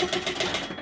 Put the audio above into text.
じゃあ。